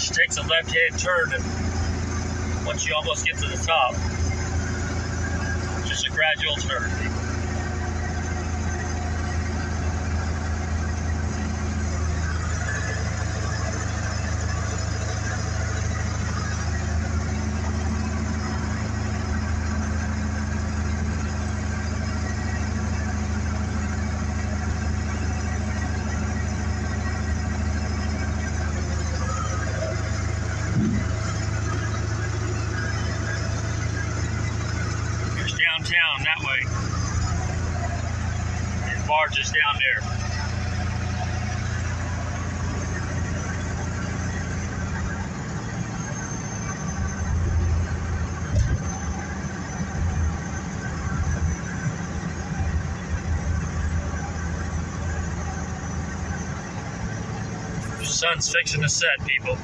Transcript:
She takes a left-hand turn, and once you almost get to the top, just a gradual turn. Downtown that way. And barge is down there. Sun's fixing to set, people.